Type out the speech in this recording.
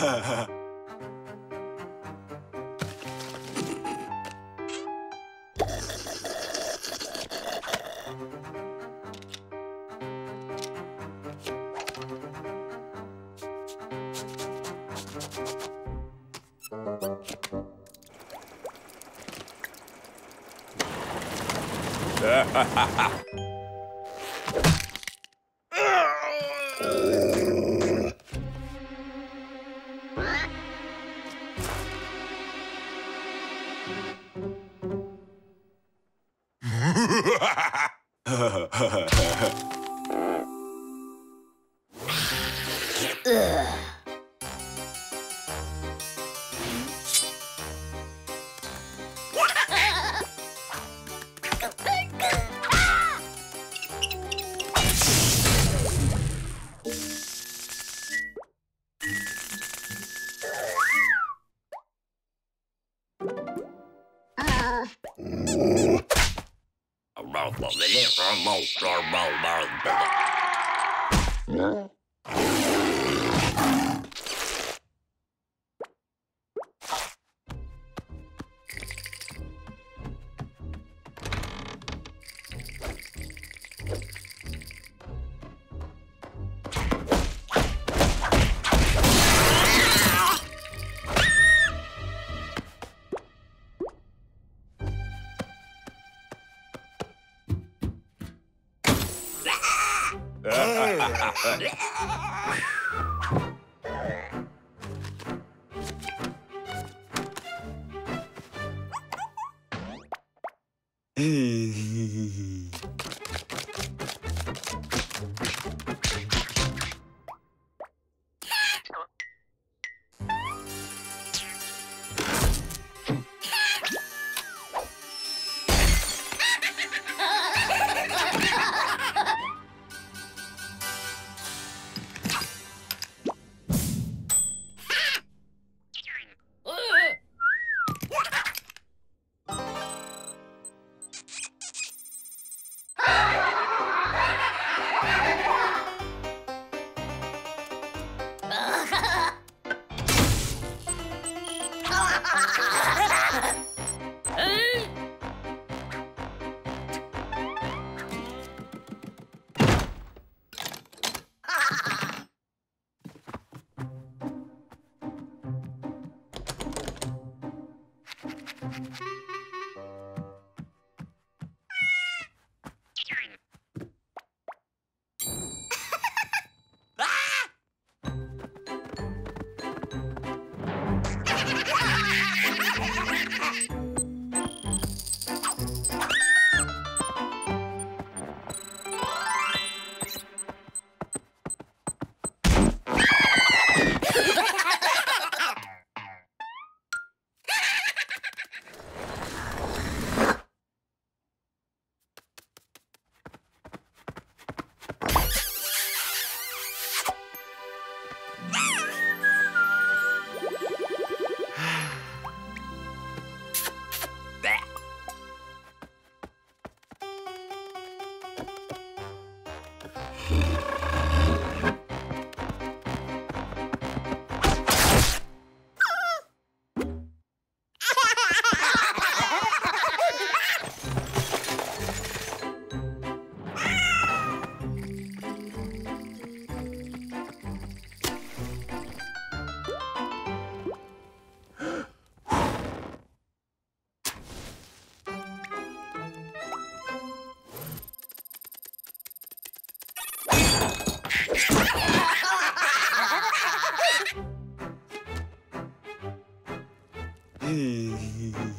Ha ha ha ha! Ugh. Huh? Hmm. you